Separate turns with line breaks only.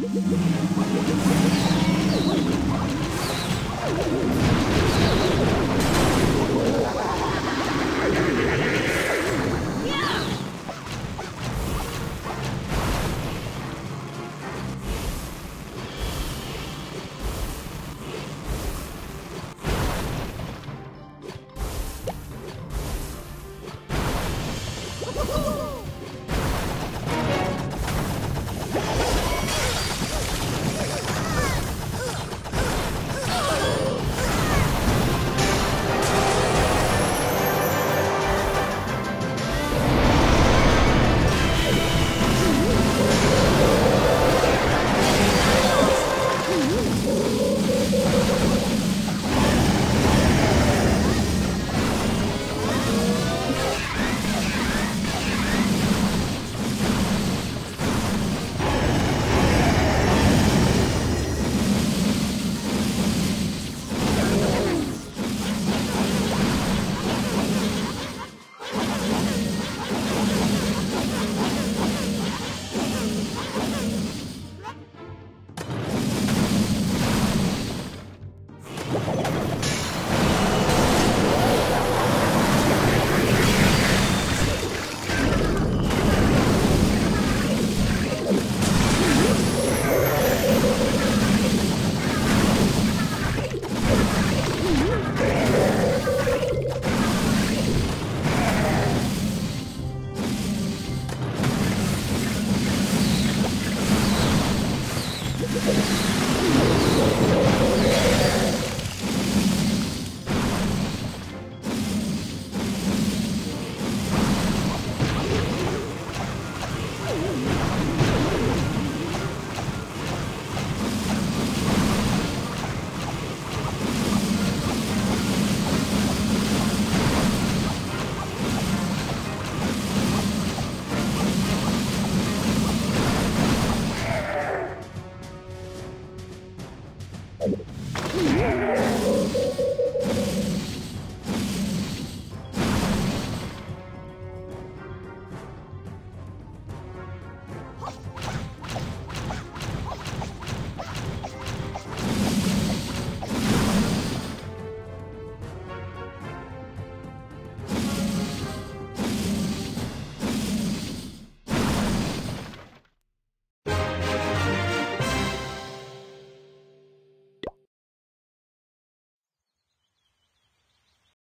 Woohoo! Yeah.